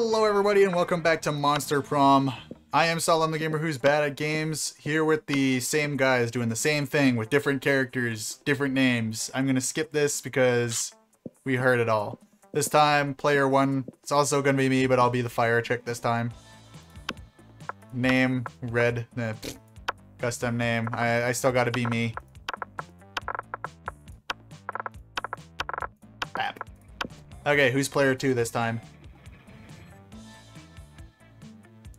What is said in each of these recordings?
Hello, everybody, and welcome back to Monster Prom. I am Solhom, the gamer who's bad at games, here with the same guys doing the same thing with different characters, different names. I'm gonna skip this because we heard it all. This time, player one, it's also gonna be me, but I'll be the fire chick this time. Name, red, eh, custom name. I, I still gotta be me. Bap. Okay, who's player two this time?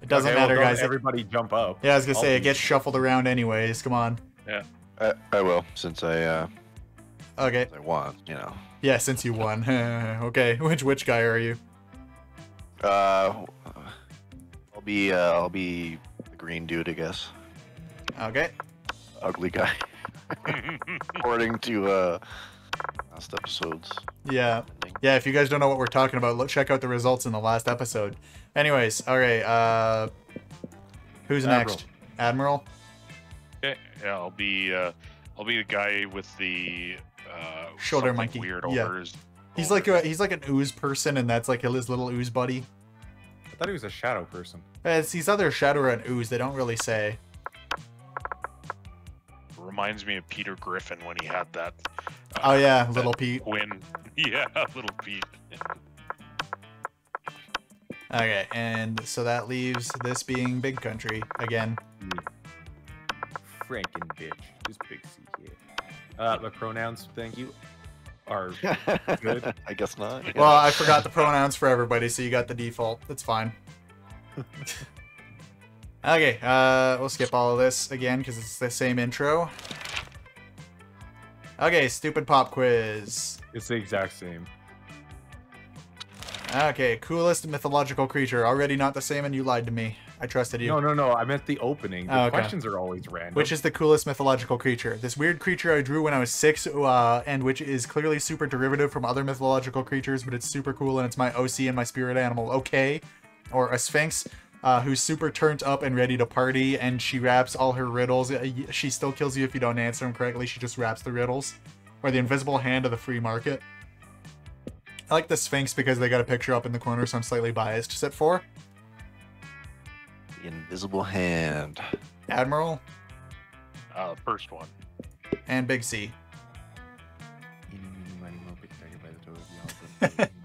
Doesn't Okay, well, matter, don't guys. Everybody jump up. Yeah, I was gonna I'll say it gets shuffled around anyways. Come on. I, I will, since I uh, Okay. I won. You know. Yeah, since you won. okay. Which which guy are you? Uh, I'll be uh, I'll be the green dude, I guess. Okay. Ugly guy. According to uh, last episodes. Yeah. ending. Yeah, if you guys don't know what we're talking about, look check out the results in the last episode. Anyways, alright, uh who's Admiral. next? Admiral? Okay, yeah, I'll be uh, I'll be the guy with the uh, Shoulder something monkey, weird yeah. over. He's over- like a, he's like an ooze person and that's like his little ooze buddy. I thought he was a shadow person. Uh, It's he's either shadow or an ooze, they don't really say. Reminds me of Peter Griffin when he had that. uh, Oh yeah, that little Pete. Twin. Yeah, little Pete. Okay, and so that leaves this being Big Country again. Franken bitch. Just big C here. Uh, the pronouns, thank you, are Good. I guess not. yeah. Well, I forgot the pronouns for everybody, so you got the default. That's fine. okay, uh, we'll skip all of this again because it's the same intro. Okay, stupid pop quiz. it's the exact same. Okay, coolest mythological creature. Already not the same, and you lied to me. I trusted you. No, no, no. I meant the opening. The Oh, okay. questions are always random. Which is the coolest mythological creature? This weird creature I drew when I was six, uh, and which is clearly super derivative from other mythological creatures, but it's super cool and it's my OC and my spirit animal. Okay, or a sphinx, uh, who's super turned up and ready to party, and she raps all her riddles. Uh, She still kills you if you don't answer them correctly. She just raps the riddles. Or the invisible hand of the free market. I like the sphinx because they got a picture up in the corner, so I'm slightly biased. C4, the invisible hand. Admiral Uh, first one. and Big C.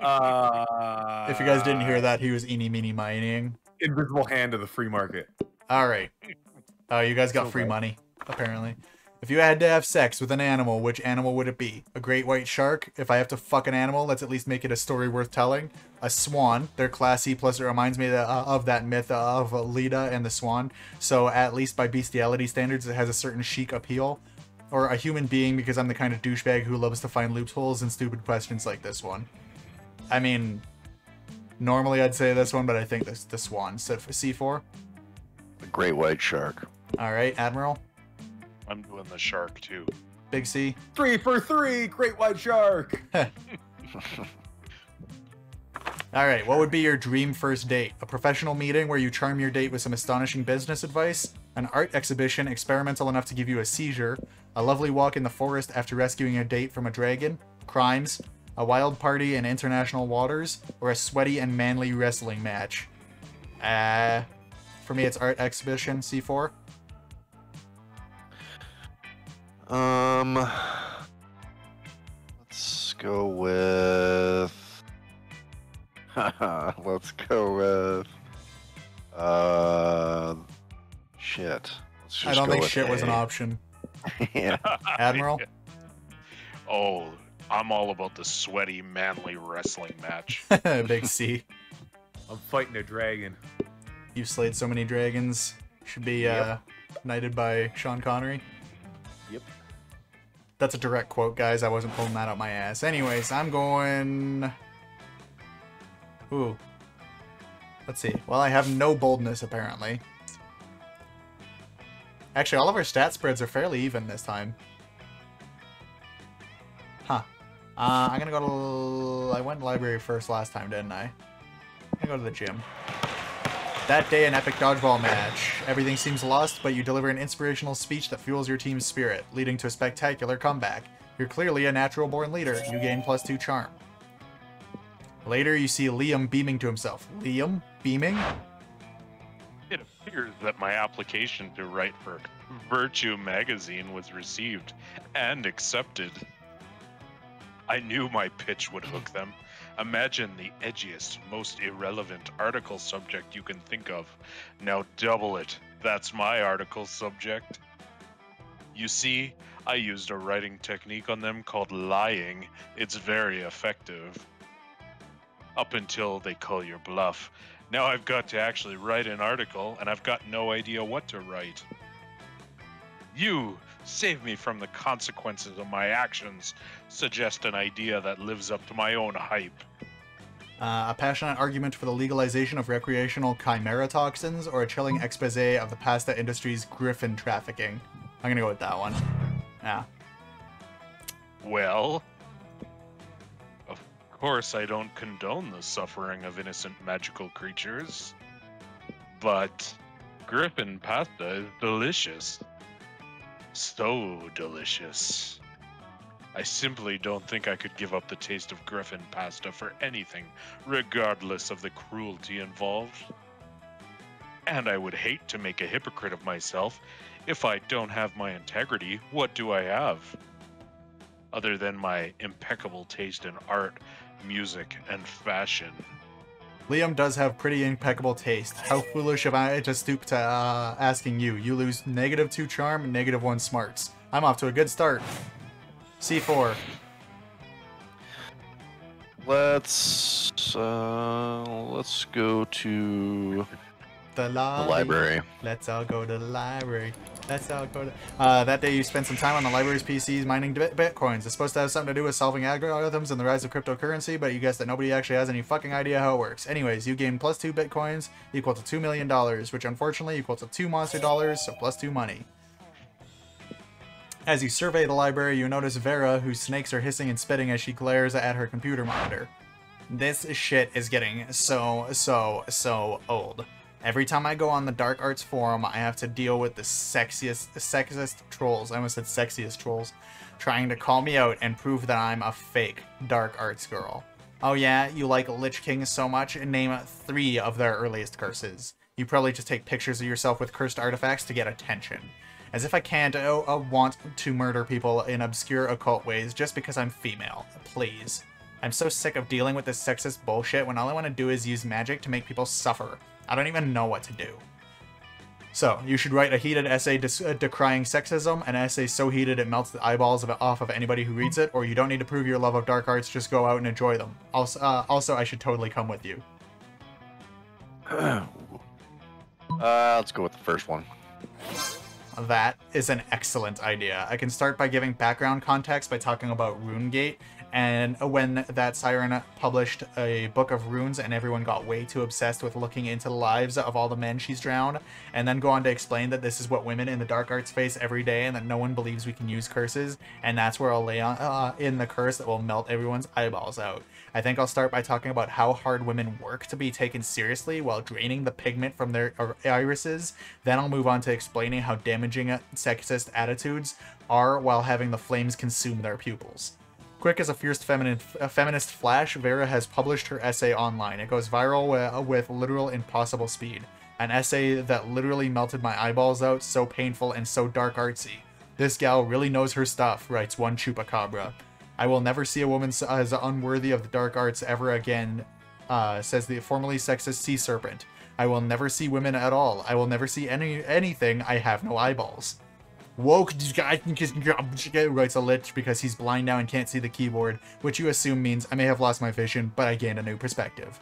uh, If you guys didn't hear that, he was eeny meeny mining. invisible hand of the free market. All right. Oh, you guys got So free bad. money, apparently. If you had to have sex with an animal, which animal would it be? A great white shark? If I have to fuck an animal, let's at least make it a story worth telling. A swan. They're classy, plus it reminds me of, uh, of that myth of Leda and the swan. So at least by bestiality standards, it has a certain chic appeal. Or a human being, because I'm the kind of douchebag who loves to find loopholes in stupid questions like this one. I mean, normally I'd say this one, but I think this the swan. So C4. The great white shark. All right, Admiral. I'm doing the shark too. Big C. Three for three, great white shark. All right, what would be your dream first date? A professional meeting where you charm your date with some astonishing business advice, an art exhibition experimental enough to give you a seizure, a lovely walk in the forest after rescuing a date from a dragon, crimes, a wild party in international waters, or a sweaty and manly wrestling match? Uh, for me, it's art exhibition, C4. Um, let's go with. let's go with. Uh, shit. Let's just I don't go think with shit was an option. yeah. Admiral? Oh, I'm all about the sweaty, manly wrestling match. Big C. I'm fighting a dragon. You've slayed so many dragons. Should be Yep. uh, knighted by Sean Connery. Yep. That's a direct quote, guys. I wasn't pulling that out my ass. Anyways, I'm going. Ooh. Let's see. Well, I have no boldness apparently. Actually, all of our stat spreads are fairly even this time. Uh, I'm gonna go to. I went to library first last time, didn't I? I'm gonna go to the gym. That day, an epic dodgeball match. Everything seems lost, but you deliver an inspirational speech that fuels your team's spirit, leading to a spectacular comeback. You're clearly a natural born leader. You gain plus two charm. Later, you see Liam beaming to himself. Liam? Beaming? It appears that my application to write for Virtue magazine was received and accepted. I knew my pitch would hook them. Imagine the edgiest, most irrelevant article subject you can think of. Now double it. That's my article subject. You see, I used a writing technique on them called lying. It's very effective. Up until they call your bluff. Now I've got to actually write an article, and I've got no idea what to write. You save me from the consequences of my actions. Suggest an idea that lives up to my own hype. Uh, a passionate argument for the legalization of recreational chimera toxins, or a chilling expose of the pasta industry's griffin trafficking. I'm gonna go with that one. Yeah. Well, of course, I don't condone the suffering of innocent magical creatures, but griffin pasta is delicious. So delicious. I simply don't think I could give up the taste of griffin pasta for anything, regardless of the cruelty involved. And I would hate to make a hypocrite of myself. If I don't have my integrity, what do I have? Other than my impeccable taste in art, music, and fashion. Liam does have pretty impeccable taste. How foolish of I to stoop to uh, asking you? You lose negative 2 charm, negative 1 smarts. I'm off to a good start. C4. Let's uh, let's go to The, the library. Let's all go to the library. Let's all go to. Uh, that day, you spent some time on the library's PCs mining bitcoins. It's supposed to have something to do with solving algorithms and the rise of cryptocurrency, but you guess that nobody actually has any fucking idea how it works. Anyways, you gain plus two bitcoins equal to two million dollars, which unfortunately equals to two monster dollars, so plus two money. As you survey the library, you notice Vera, whose snakes are hissing and spitting as she glares at her computer monitor. This shit is getting so, so, so old. Every time I go on the Dark Arts forum, I have to deal with the sexiest, sexist trolls. I almost said sexiest trolls, trying to call me out and prove that I'm a fake Dark Arts girl. Oh yeah, you like Lich King so much? Name three of their earliest curses. You probably just take pictures of yourself with cursed artifacts to get attention. As if I can't uh, uh, want to murder people in obscure occult ways just because I'm female. Please. I'm so sick of dealing with this sexist bullshit when all I want to do is use magic to make people suffer. I don't even know what to do. So, you should write a heated essay uh, decrying sexism, an essay so heated it melts the eyeballs of off of anybody who reads it, or you don't need to prove your love of dark arts, just go out and enjoy them. Also, uh, also I should totally come with you. uh, let's go with the first one. That is an excellent idea. I can start by giving background context by talking about RuneGate and when that siren published a book of runes and everyone got way too obsessed with looking into the lives of all the men she's drowned and then go on to explain that this is what women in the dark arts face every day and that no one believes we can use curses and that's where i'll lay on, uh, in the curse that will melt everyone's eyeballs out. I think i'll start by talking about how hard women work to be taken seriously while draining the pigment from their irises. Then i'll move on to explaining how damaging sexist attitudes are while having the flames consume their pupils Quick as a fierce feminine, a feminist flash, Vera has published her essay online. It goes viral with, literal impossible speed. An essay that literally melted my eyeballs out, so painful and so dark artsy. This gal really knows her stuff, writes one chupacabra. I will never see a woman as unworthy of the dark arts ever again, uh, says the formerly sexist sea serpent. I will never see women at all. I will never see any anything. I have no eyeballs. Woke writes a lich because he's blind now and can't see the keyboard, which you assume means I may have lost my vision, but I gained a new perspective.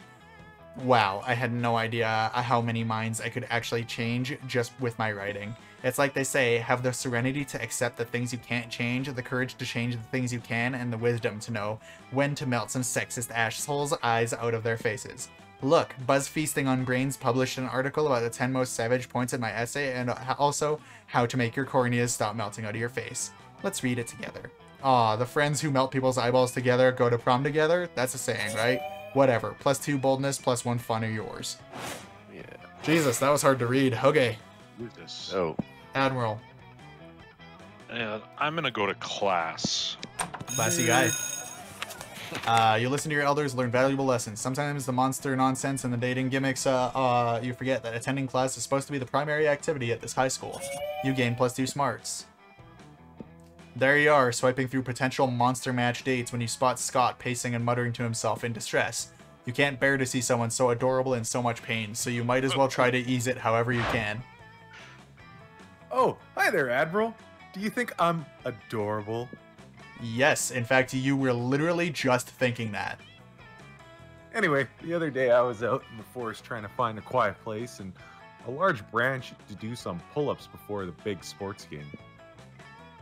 Wow, I had no idea uh, how many minds I could actually change just with my writing. It's like they say, have the serenity to accept the things you can't change, the courage to change the things you can, and the wisdom to know when to melt some sexist assholes' eyes out of their faces. Look, Buzz Feasting on Brains published an article about the 10 most savage points in my essay and also how to make your corneas stop melting out of your face. Let's read it together. Aw, the friends who melt people's eyeballs together go to prom together? That's a saying, right? Whatever. Plus two boldness, plus one fun are yours. Yeah. Jesus, that was hard to read. Okay, Who's this? Oh, Admiral. Uh, I'm gonna go to class. Classy guy. Uh, you listen to your elders, learn valuable lessons. Sometimes the monster nonsense and the dating gimmicks, uh, uh, you forget that attending class is supposed to be the primary activity at this high school. You gain plus two smarts. There you are, swiping through potential monster match dates when you spot Scott pacing and muttering to himself in distress. You can't bear to see someone so adorable in so much pain, so you might as well try to ease it however you can. Oh, hi there, Admiral. Do you think I'm adorable? Yes, in fact, you were literally just thinking that. Anyway, the other day I was out in the forest trying to find a quiet place and a large branch to do some pull ups before the big sports game.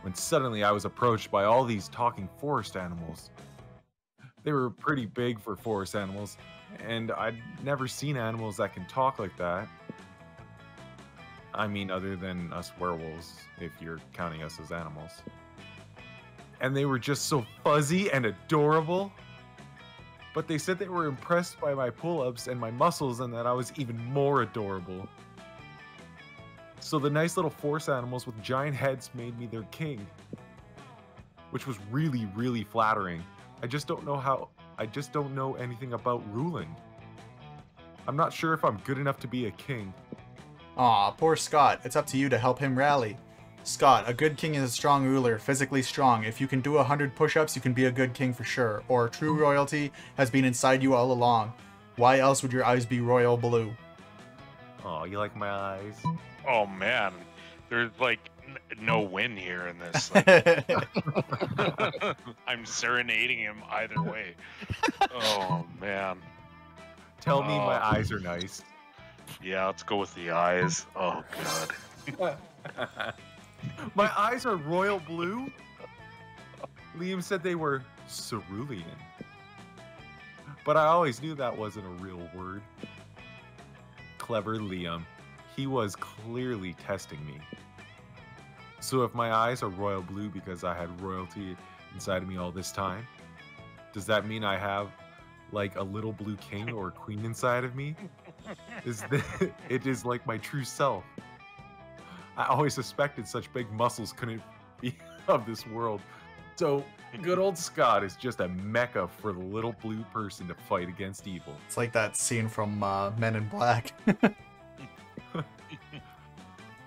When suddenly I was approached by all these talking forest animals. They were pretty big for forest animals, and I'd never seen animals that can talk like that. I mean, other than us werewolves, if you're counting us as animals. And they were just so fuzzy and adorable. But they said they were impressed by my pull ups and my muscles, and that I was even more adorable. So the nice little force animals with giant heads made me their king. Which was really, really flattering. I just don't know how. I just don't know anything about ruling. I'm not sure if I'm good enough to be a king. Aw, poor Scott. It's up to you to help him rally. Scott, a good king is a strong ruler, physically strong. If you can do a hundred push-ups, you can be a good king for sure. Or true royalty has been inside you all along. Why else would your eyes be royal blue? Oh, you like my eyes? Oh man, there's like n- no win here in this. Like, I'm serenading him either way. Oh man, Tell me my Oh. eyes are nice. yeah. Let's go with the eyes. Oh god. my eyes are royal blue? Liam said they were cerulean. But I always knew that wasn't a real word. Clever Liam. He was clearly testing me. So if my eyes are royal blue because I had royalty inside of me all this time, does that mean I have like a little blue king or queen inside of me? Is the, it is like my true self. I always suspected such big muscles couldn't be of this world. So good old Scott is just a mecha for the little blue person to fight against evil. It's like that scene from uh, Men in Black.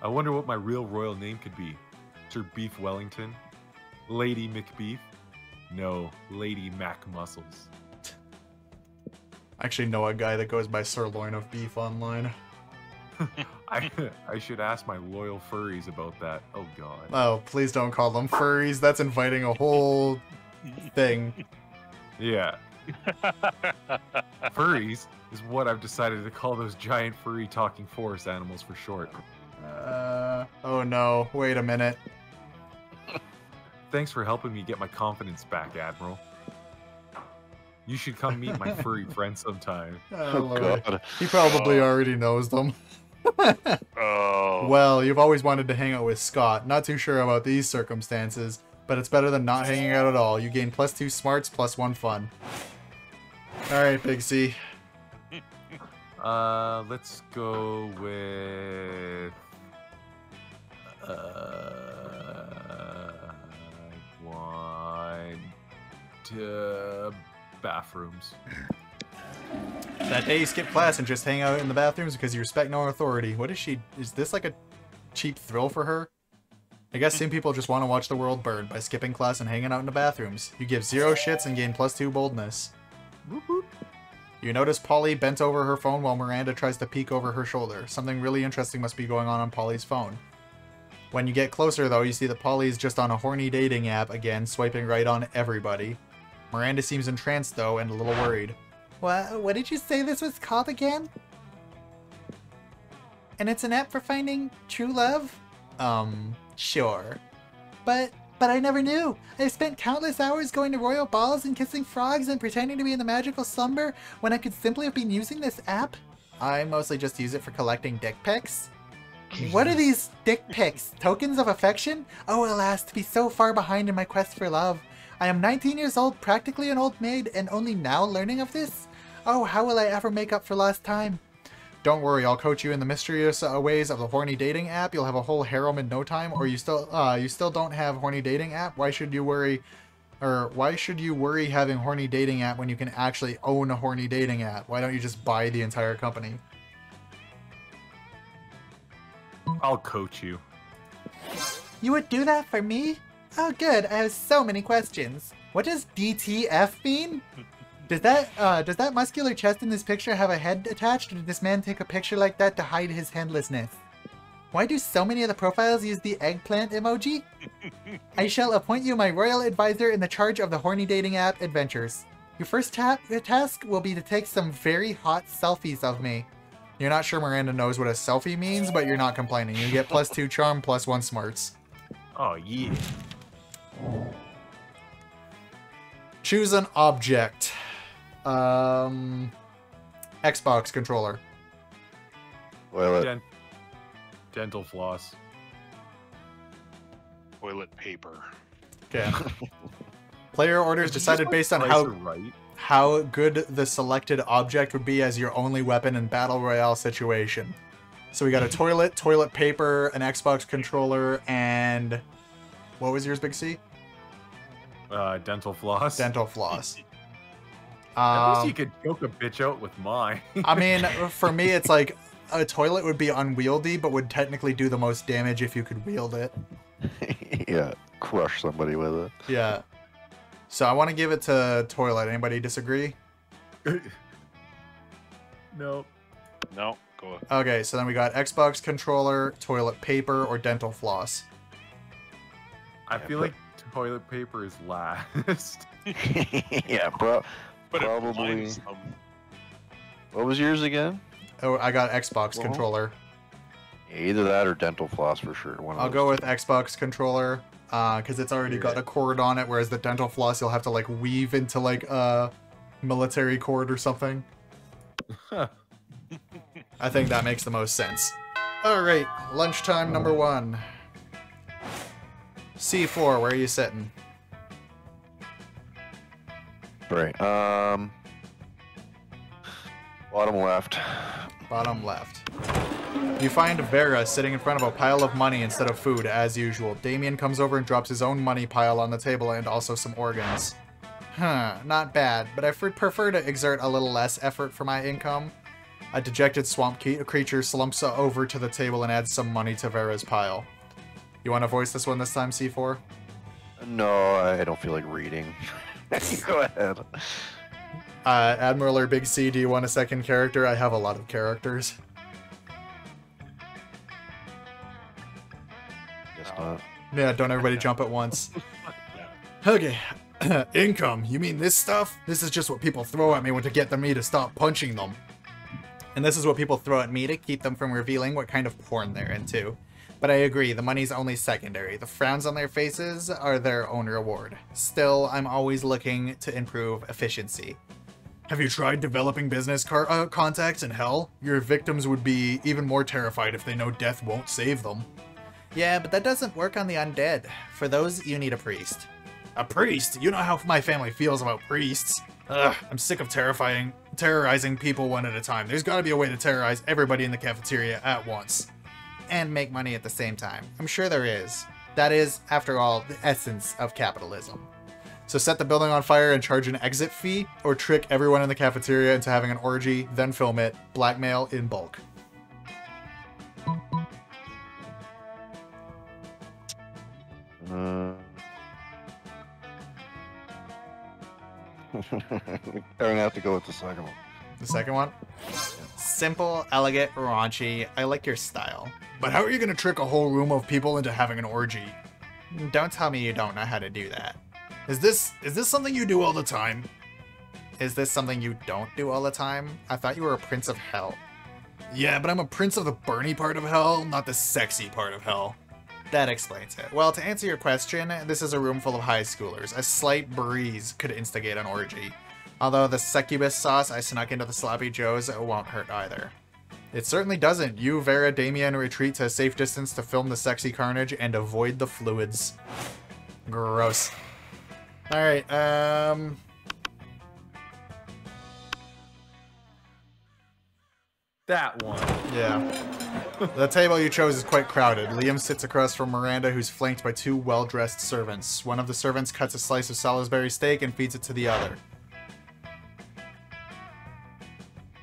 I wonder what my real royal name could be. Sir Beef Wellington? Lady McBeef? No, Lady Mac Muscles. I actually know a guy that goes by Sirloin of Beef online. I I should ask my loyal furries about that. Oh god. Oh, please don't call them furries. That's inviting a whole thing. Yeah. Furries is what I've decided to call those giant furry talking forest animals for short. Uh, oh no, wait a minute. Thanks for helping me get my confidence back, Admiral. You should come meet my furry friend sometime. Oh, Oh god. He probably already knows them. Oh. Well, you've always wanted to hang out with Scott. Not too sure about these circumstances, but it's better than not hanging out at all. You gain plus two smarts, plus one fun. Alright, Big C. Uh, let's go with. Uh, want uh, bathrooms. That day you skip class and just hang out in the bathrooms because you respect no authority. What is she? Is this like a cheap thrill for her? I guess some people just want to watch the world burn by skipping class and hanging out in the bathrooms. You give zero shits and gain plus two boldness. Whoop, whoop. You notice Polly bent over her phone while Miranda tries to peek over her shoulder. Something really interesting must be going on on Polly's phone. When you get closer, though, you see that Polly is just on a horny dating app again, swiping right on everybody. Miranda seems entranced, though, and a little worried. What, what did you say this was called again? And it's an app for finding true love? Um, sure. But but I never knew. I've spent countless hours going to royal balls and kissing frogs and pretending to be in the magical slumber when I could simply have been using this app. I mostly just use it for collecting dick pics. What are these dick pics? Tokens of affection? Oh, alas, to be so far behind in my quest for love. I am 19 years old, practically an old maid, and only now learning of this? Oh, how will I ever make up for lost time? Don't worry, I'll coach you in the mysterious uh, ways of the horny dating app. You'll have a whole harem in no time. Or you still, uh, you still don't have horny dating app? Why should you worry? Or why should you worry having horny dating app when you can actually own a horny dating app? Why don't you just buy the entire company? I'll coach you. You would do that for me? Oh, good. I have so many questions. What does DTF mean? Does that uh, does that muscular chest in this picture have a head attached, or did this man take a picture like that to hide his handlessness? Why do so many of the profiles use the eggplant emoji? I shall appoint you my royal advisor in the charge of the horny dating app adventures. Your first ta- task will be to take some very hot selfies of me. You're not sure Miranda knows what a selfie means, but you're not complaining. You get plus two charm, plus one smarts. Oh yeah. Choose an object. Um, Xbox controller. Toilet. Den- dental floss. Toilet paper. Okay. Player orders Did decided based on how right. how good the selected object would be as your only weapon in battle royale situation. So we got a toilet, toilet paper, an Xbox controller, and what was yours, Big C? Uh, dental floss. Dental floss. At least uh, you could choke a bitch out with mine. I mean, for me, it's like a toilet would be unwieldy, but would technically do the most damage if you could wield it. yeah, crush somebody with it. Yeah. So I want to give it to toilet. Anybody disagree? no. No, go. Okay, so then we got Xbox controller, toilet paper, or dental floss. I Yeah, feel but- like toilet paper is last. yeah, bro. But Probably- What was yours again? Oh, I got Xbox Well, controller. Either that or dental floss for sure. One I'll go two. with Xbox controller uh, because it's already got a cord on it, whereas the dental floss you'll have to like weave into like a military cord or something. I think that makes the most sense. All right, lunchtime number one. C4, where are you sitting? Right. Um. Bottom left. Bottom left. You find Vera sitting in front of a pile of money instead of food, as usual. Damien comes over and drops his own money pile on the table and also some organs. Huh, not bad, but I prefer to exert a little less effort for my income. A dejected swamp creature slumps over to the table and adds some money to Vera's pile. You want to voice this one this time, C4? No, I don't feel like reading. go ahead. Uh, Admiral or Big C, do you want a second character? I have a lot of characters. Guess not. Yeah, don't everybody jump at once. Okay. Income. You mean this stuff? This is just what people throw at me when to get me to stop punching them. And this is what people throw at me to keep them from revealing what kind of porn they're into. But I agree, the money's only secondary. The frowns on their faces are their own reward. Still, I'm always looking to improve efficiency. Have you tried developing business uh, contacts in hell? Your victims would be even more terrified if they know death won't save them. Yeah, but that doesn't work on the undead. For those, you need a priest. A priest? You know how my family feels about priests. Ugh, I'm sick of terrifying, terrorizing people one at a time. There's gotta be a way to terrorize everybody in the cafeteria at once. And make money at the same time. I'm sure there is. That is, after all, the essence of capitalism. So set the building on fire and charge an exit fee, or trick everyone in the cafeteria into having an orgy, then film it, blackmail in bulk. Uh... I'm gonna have to go with the second one. The second one? Simple, elegant, raunchy. I like your style. But how are you gonna trick a whole room of people into having an orgy? Don't tell me you don't know how to do that. Is this is this something you do all the time? Is this something you don't do all the time? I thought you were a prince of hell. Yeah, but I'm a prince of the Bernie part of hell, not the sexy part of hell. That explains it. Well, to answer your question, this is a room full of high schoolers. A slight breeze could instigate an orgy. Although the succubus sauce I snuck into the sloppy joes won't hurt either. It certainly doesn't. You, Vera, Damien retreat to a safe distance to film the sexy carnage and avoid the fluids. Gross. Alright, um... That one. Yeah. The table you chose is quite crowded. Liam sits across from Miranda, who's flanked by two well dressed servants. One of the servants cuts a slice of Salisbury steak and feeds it to the other.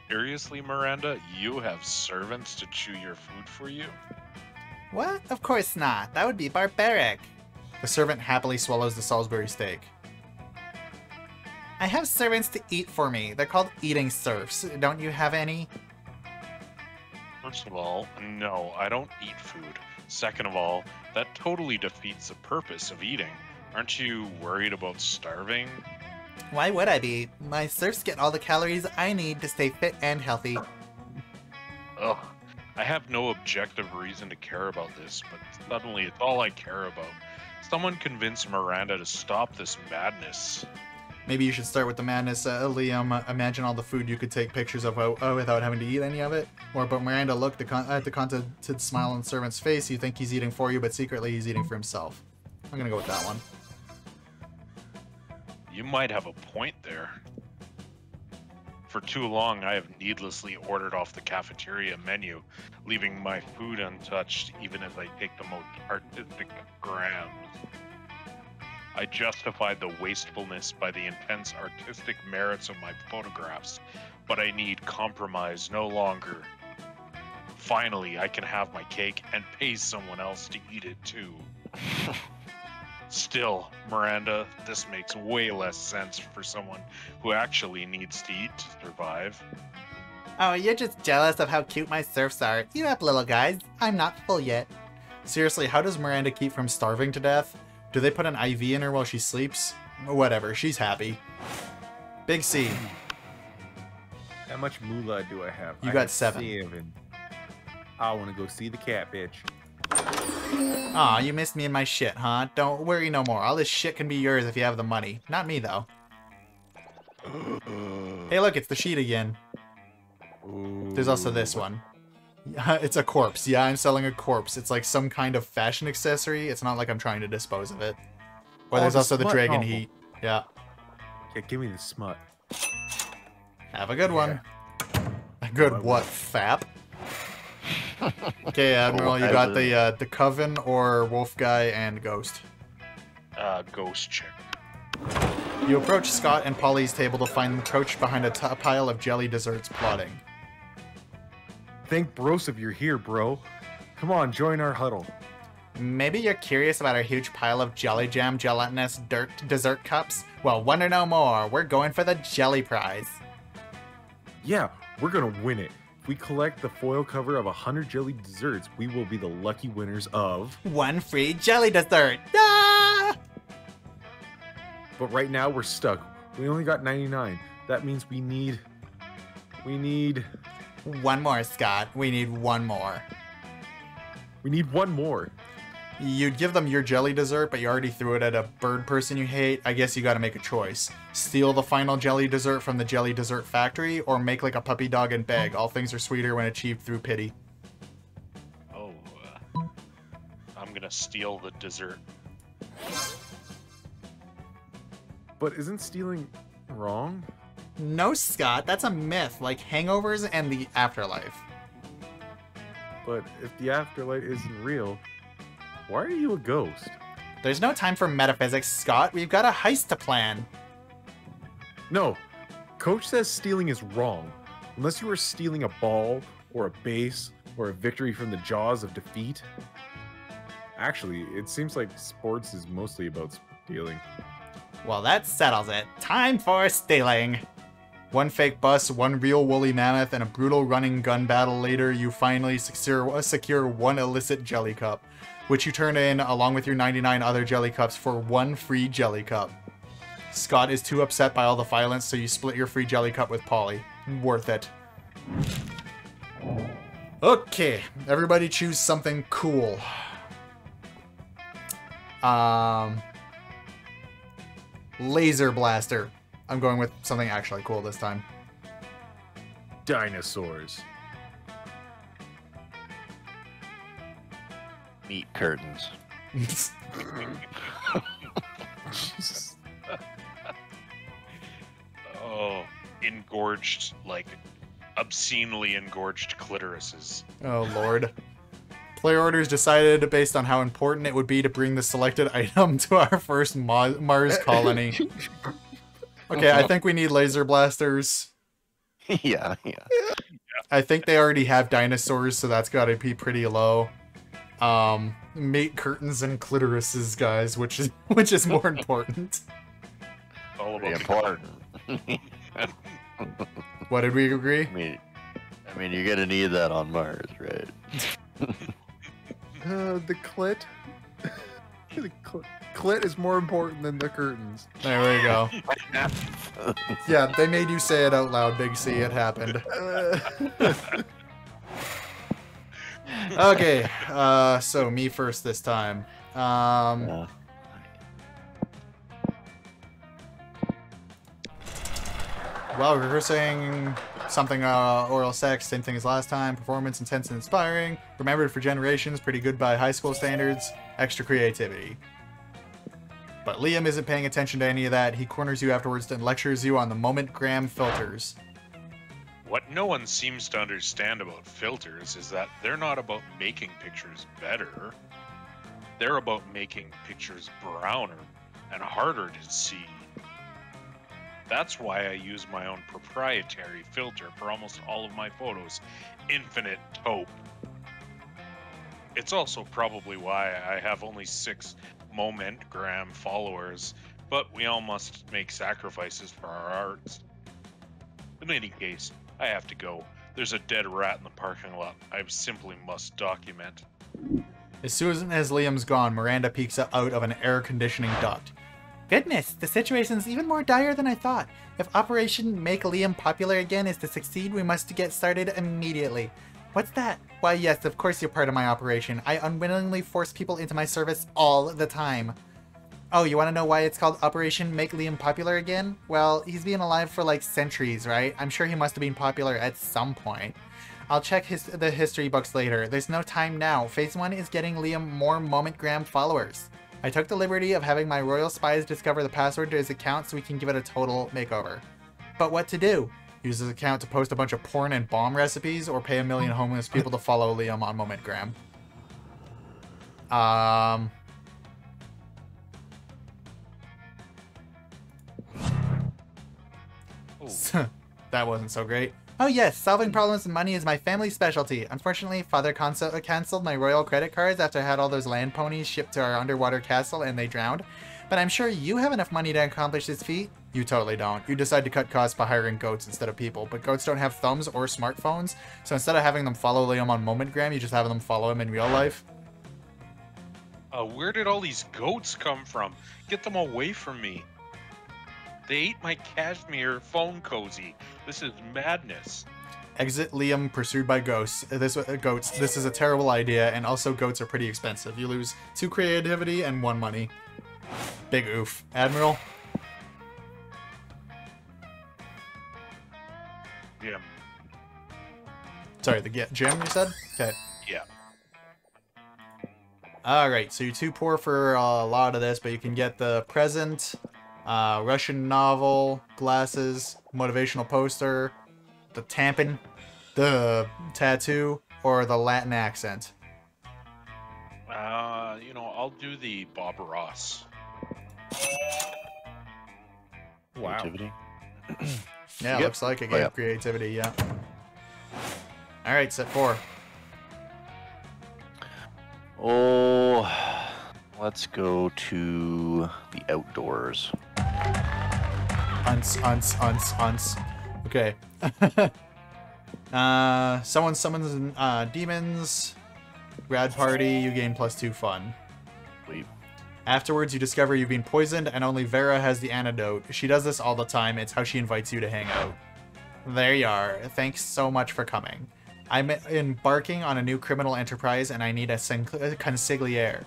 Seriously, Miranda, you have servants to chew your food for you? What? Of course not. That would be barbaric. The servant happily swallows the Salisbury steak. I have servants to eat for me. They're called eating serfs. Don't you have any? First of all, no, I don't eat food. Second of all, that totally defeats the purpose of eating. Aren't you worried about starving? Why would I be? My serfs get all the calories I need to stay fit and healthy. Ugh. I have no objective reason to care about this, but suddenly it's all I care about. Someone convince Miranda to stop this madness. Maybe you should start with the madness, uh, Liam. Imagine all the food you could take pictures of uh, uh, without having to eat any of it. Or, but Miranda, look the con- at the contented smile on the servant's face. You think he's eating for you, but secretly he's eating for himself. I'm gonna go with that one. You might have a point there. For too long, I have needlessly ordered off the cafeteria menu, leaving my food untouched even as I take the most artistic grams. I justified the wastefulness by the intense artistic merits of my photographs, but I need compromise no longer. Finally, I can have my cake and pay someone else to eat it too. Still, Miranda, this makes way less sense for someone who actually needs to eat to survive. Oh, you're just jealous of how cute my serfs are. You up, little guys. I'm not full yet. Seriously, how does Miranda keep from starving to death? Do they put an IV in her while she sleeps? Whatever, she's happy. Big C. How much moolah do I have? You I got have seven. Seven. I want to go see the cat, bitch. Aw, you missed me in my shit, huh? Don't worry no more. All this shit can be yours if you have the money. Not me, though. Hey, look, it's the sheet again. There's also this one. it's a corpse. Yeah, I'm selling a corpse. It's like some kind of fashion accessory. It's not like I'm trying to dispose of it. Or Oh, there's the also the dragon novel. heat. Yeah. Yeah, give me the smut. Have a good one. A good what, fap? okay, Admiral, you got the uh, the coven or wolf guy and ghost. Uh, ghost chick. You approach Scott and Polly's table to find them crouched behind a t- pile of jelly desserts plotting. Thank bros if you're here, bro. Come on, join our huddle. Maybe you're curious about our huge pile of jelly jam gelatinous dirt dessert cups? Well, wonder no more. We're going for the jelly prize. Yeah, we're gonna win it. If we collect the foil cover of 100 jelly desserts, we will be the lucky winners of. One free jelly dessert. Ah! But right now, we're stuck. We only got 99. That means we need. We need. One more, Scott. We need one more. We need one more. You'd give them your jelly dessert, but you already threw it at a bird person you hate. I guess you gotta make a choice. Steal the final jelly dessert from the jelly dessert factory, or make like a puppy dog and beg. All things are sweeter when achieved through pity. Oh, uh, I'm gonna steal the dessert. But isn't stealing wrong? No, Scott, that's a myth, like hangovers and the afterlife. But if the afterlife isn't real, why are you a ghost? There's no time for metaphysics, Scott. We've got a heist to plan. No, Coach says stealing is wrong. Unless you are stealing a ball, or a base, or a victory from the jaws of defeat. Actually, it seems like sports is mostly about stealing. Well, that settles it. Time for stealing. One fake bus, one real woolly mammoth, and a brutal running gun battle later, you finally secure, secure one illicit jelly cup, which you turn in along with your 99 other jelly cups for one free jelly cup. Scott is too upset by all the violence, so you split your free jelly cup with Polly. Worth it. Okay, everybody choose something cool. Um, laser blaster. I'm going with something actually cool this time. Dinosaurs. Meat curtains. Oh, engorged like obscenely engorged clitorises. Oh lord. Player orders decided based on how important it would be to bring the selected item to our first Ma- Mars colony. Okay, I think we need laser blasters. yeah, yeah. I think they already have dinosaurs, so that's got to be pretty low. Um, mate curtains and clitorises, guys, which is which is more important. All about important. What did we agree? I mean, I mean, you're gonna need that on Mars, right? Uh, the clit. the clit. Clit is more important than the curtains. There we go. Yeah, they made you say it out loud, Big C. It happened. Uh, Okay, uh, so me first this time. Um, Yeah. Well, rehearsing something uh, oral sex, same thing as last time. Performance intense and inspiring. Remembered for generations, pretty good by high school standards. Extra creativity. But Liam isn't paying attention to any of that. He corners you afterwards and lectures you on the Momentgram filters. What no one seems to understand about filters is that they're not about making pictures better. They're about making pictures browner and harder to see. That's why I use my own proprietary filter for almost all of my photos, Infinite Taupe. It's also probably why I have only six Momentgram followers, but we all must make sacrifices for our arts. In any case, I have to go. There's a dead rat in the parking lot. I simply must document. As soon as Liam's gone, Miranda peeks out of an air conditioning duct. Goodness, the situation's even more dire than I thought. If Operation Make Liam Popular Again is to succeed, we must get started immediately. What's that? Why, yes, of course you're part of my operation. I unwillingly force people into my service all the time. Oh, you want to know why it's called Operation Make Liam Popular Again? Well, he's been alive for like centuries, right? I'm sure he must have been popular at some point. I'll check his the history books later. There's no time now. Phase 1 is getting Liam more Momentgram followers. I took the liberty of having my royal spies discover the password to his account so we can give it a total makeover. But what to do? Use his account to post a bunch of porn and bomb recipes, or pay a million homeless people to follow Liam on Momentgram. Um, that wasn't so great. Oh yes, solving problems with money is my family specialty. Unfortunately, father conso- canceled my royal credit cards after I had all those land ponies shipped to our underwater castle and they drowned. But I'm sure you have enough money to accomplish this feat. You totally don't. You decide to cut costs by hiring goats instead of people, but goats don't have thumbs or smartphones, so instead of having them follow Liam on Momentgram, you just have them follow him in real life. uh, where did all these goats come from? Get them away from me. They ate my cashmere phone cozy. This is madness. Exit Liam pursued by ghosts. This uh, goats. This is a terrible idea, and also goats are pretty expensive. You lose two creativity and one money. Big oof. Admiral. Yeah. Sorry, the get Jim. You said. Okay. Yeah. All right. So you're too poor for a lot of this, but you can get the present, uh, Russian novel, glasses, motivational poster, the tampon, the tattoo, or the Latin accent. Uh, you know, I'll do the Bob Ross. wow. Creativity. Yeah, Yep. looks like it Oh, gave yeah. creativity, yeah. Alright, set four. Oh, let's go to the outdoors. Unts, unts, unts, unts. Okay. uh, someone summons uh, demons. Rad party, you gain plus two fun. Sweet. Afterwards, you discover you've been poisoned, and only Vera has the antidote. She does this all the time. It's how she invites you to hang out. There you are. Thanks so much for coming. I'm embarking on a new criminal enterprise, and I need a sin- a consigliere.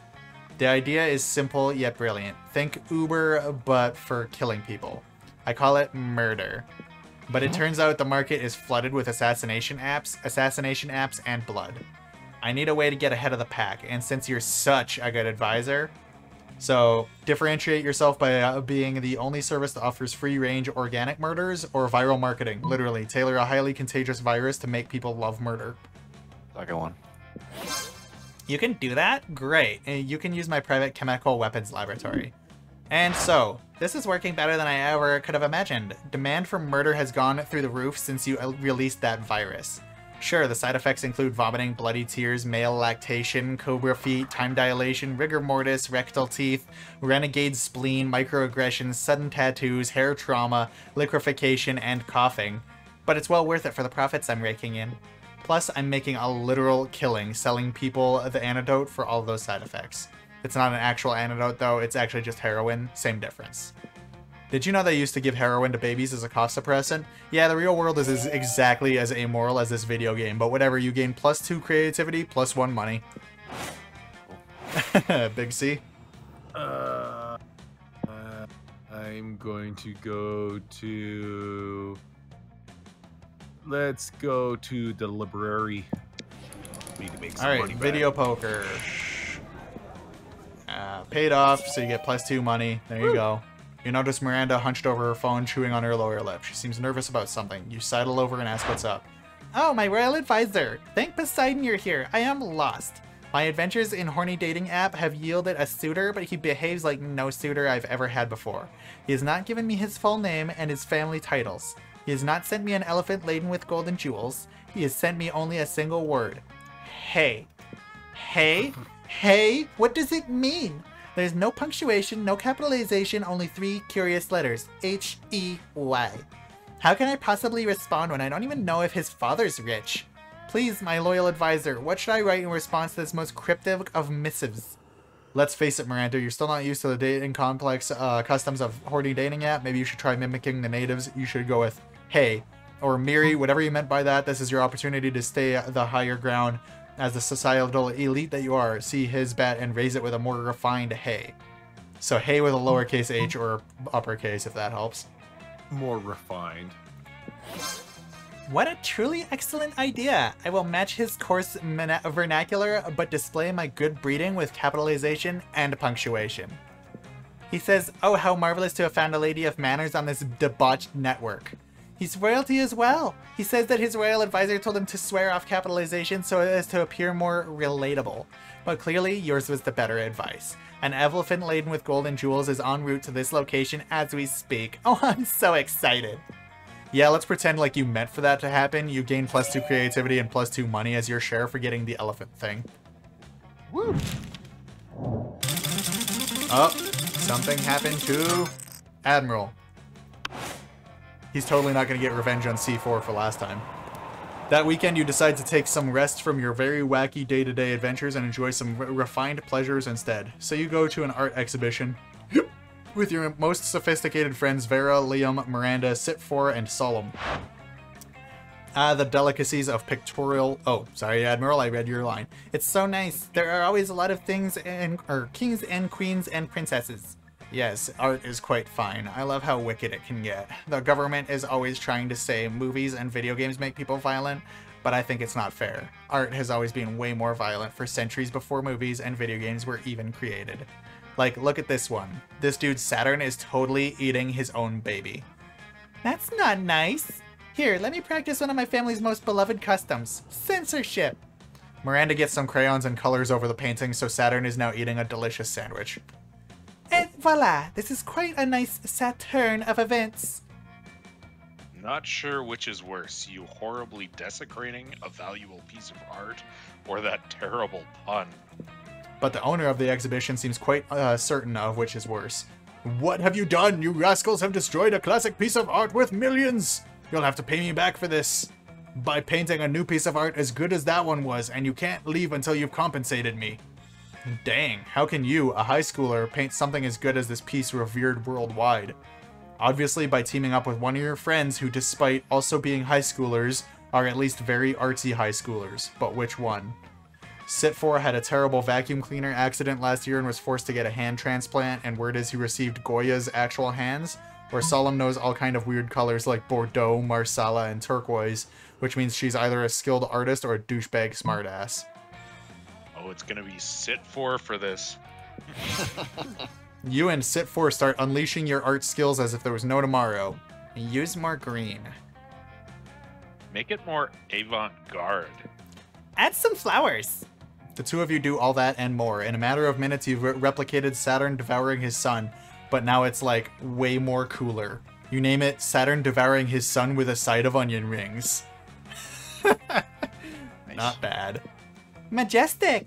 The idea is simple yet brilliant. Think Uber, but for killing people. I call it murder. But it turns out the market is flooded with assassination apps, assassination apps, and blood. I need a way to get ahead of the pack, and since you're such a good advisor, So differentiate yourself by uh, being the only service that offers free range organic murders or viral marketing. Literally, tailor a highly contagious virus to make people love murder. Second one. You can do that? Great. And you can use my private chemical weapons laboratory. And so, this is working better than I ever could have imagined. Demand for murder has gone through the roof since you uh, released that virus. Sure, the side effects include vomiting, bloody tears, male lactation, cobra feet, time dilation, rigor mortis, rectal teeth, renegade spleen, microaggressions, sudden tattoos, hair trauma, liquefaction, and coughing. But it's well worth it for the profits I'm raking in. Plus, I'm making a literal killing selling people the antidote for all those side effects. It's not an actual antidote though, it's actually just heroin, same difference. Did you know they used to give heroin to babies as a cough suppressant? Yeah, the real world is as exactly as amoral as this video game, but whatever, you gain plus two creativity, plus one money. Big C. Uh, uh, I'm going to go to. Let's go to the library. Need to make some Alright, money back. video poker. Uh, paid off, so you get plus two money. There you go. You notice Miranda hunched over her phone, chewing on her lower lip. She seems nervous about something. You sidle over and ask what's up. Oh, my royal advisor! Thank Poseidon you're here. I am lost. My adventures in horny dating app have yielded a suitor, but he behaves like no suitor I've ever had before. He has not given me his full name and his family titles. He has not sent me an elephant laden with gold and jewels. He has sent me only a single word. Hey. Hey? Hey? What does it mean? There's no punctuation, no capitalization, only three curious letters. H E Y. How can I possibly respond when I don't even know if his father's rich? Please, my loyal advisor, what should I write in response to this most cryptic of missives? Let's face it, Miranda, you're still not used to the dating complex uh, customs of horny dating app. Maybe you should try mimicking the natives. You should go with hey or Miri, whatever you meant by that. This is your opportunity to stay the higher ground as the societal elite that you are. See his bet and raise it with a more refined hey. So hey with a lowercase h or uppercase if that helps. More refined. What a truly excellent idea! I will match his coarse vernacular, but display my good breeding with capitalization and punctuation. He says, Oh, how marvelous to have found a lady of manners on this debauched network. He's royalty as well. He says that his royal advisor told him to swear off capitalization so as to appear more relatable. But clearly, yours was the better advice. An elephant laden with gold and jewels is en route to this location as we speak. Oh, I'm so excited. Yeah, let's pretend like you meant for that to happen. You gain plus two creativity and plus two money as your share for getting the elephant thing. Woo! Oh, something happened to Admiral. He's totally not going to get revenge on C4 for last time. That weekend, you decide to take some rest from your very wacky day to day adventures and enjoy some re- refined pleasures instead. So you go to an art exhibition with your most sophisticated friends Vera, Liam, Miranda, C4, and Solhom. Ah, the delicacies of pictorial. Oh, sorry, Admiral, I read your line. It's so nice. There are always a lot of things and or kings and queens and princesses. Yes, art is quite fine. I love how wicked it can get. The government is always trying to say movies and video games make people violent, but I think it's not fair. Art has always been way more violent for centuries before movies and video games were even created. Like, look at this one. This dude Saturn is totally eating his own baby. That's not nice. Here, let me practice one of my family's most beloved customs censorship. Miranda gets some crayons and colors over the painting, so Saturn is now eating a delicious sandwich. And voila! This is quite a nice Saturn of events. Not sure which is worse, you horribly desecrating a valuable piece of art, or that terrible pun. But the owner of the exhibition seems quite uh, certain of which is worse. What have you done? You rascals have destroyed a classic piece of art worth millions! You'll have to pay me back for this. By painting a new piece of art as good as that one was, and you can't leave until you've compensated me. Dang, how can you, a high schooler, paint something as good as this piece revered worldwide? Obviously, by teaming up with one of your friends who, despite also being high schoolers, are at least very artsy high schoolers. But which one? C4 had a terrible vacuum cleaner accident last year and was forced to get a hand transplant, and word is he received Goya's actual hands, where Solhom knows all kind of weird colors like Bordeaux, Marsala, and turquoise, which means she's either a skilled artist or a douchebag smartass. It's gonna be C4 for this You and C4 start unleashing your art skills as if there was no tomorrow. Use more green. Make it more avant-garde. Add some flowers. The two of you do all that and more. In a matter of minutes, you've re- replicated Saturn devouring his son, but now it's like way more cooler. You name it Saturn devouring his son with a side of onion rings. Not bad. Majestic.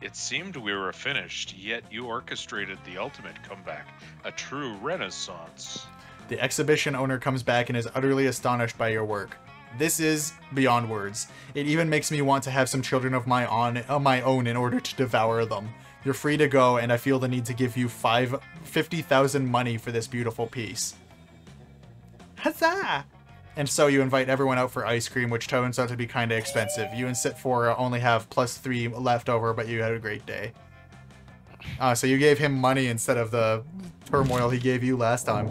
It seemed we were finished, yet you orchestrated the ultimate comeback, a true renaissance. The exhibition owner comes back and is utterly astonished by your work. This is beyond words. It even makes me want to have some children of my on of my own in order to devour them. You're free to go, and I feel the need to give you five fifty thousand money for this beautiful piece. Huzzah. And so you invite everyone out for ice cream, which turns out to be kind of expensive. You and C4 only have plus 3 left over, but you had a great day. Uh, so you gave him money instead of the turmoil he gave you last time.